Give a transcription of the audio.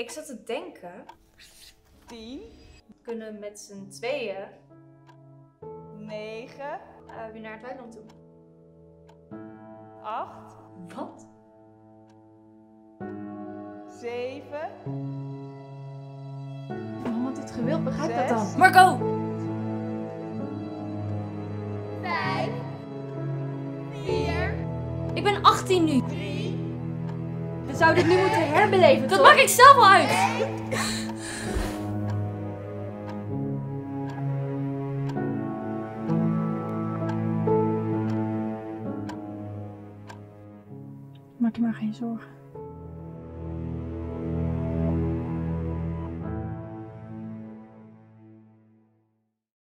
Ik zat te denken, 10, we kunnen met z'n tweeën 9, eh, weer naar het weiland toe. 8, Wat? 7, Waarom had dit gewild? Begrijp dat dan? Marco! 5, 4, Ik ben 18 nu. 3, We zouden dit nu moeten herbeleven, Dat toch? maak ik zelf wel uit. Maak je maar geen zorgen.